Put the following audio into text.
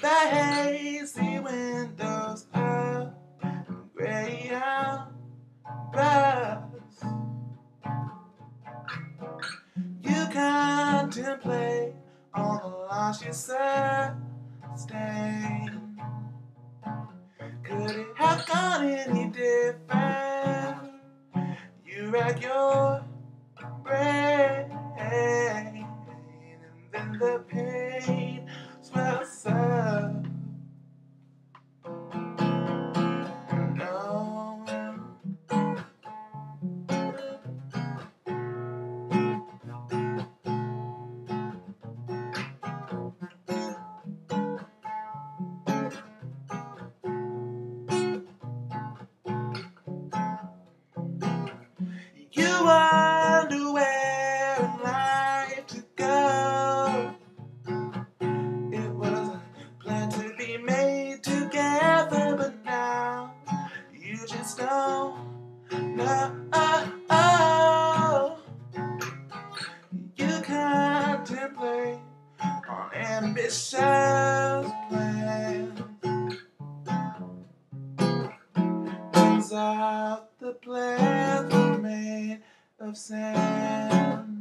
The hazy windows up, gray out. You contemplate on the lost you sustain. Could it have gone any different? You rack your wonder where in life to go. It was a plan to be made together, but now you just don't know. You contemplate on ambitious Turns out the plans were made of sand.